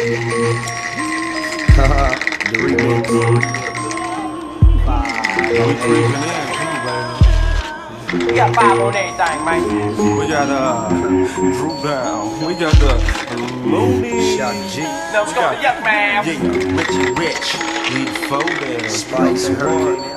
the remix. We got five on everything, man. We got uh, Drew Down. We got the Looney. Shot G. Now we got Yuck Man. Yeah, Richie Rich. He folded. Spice Hurricane.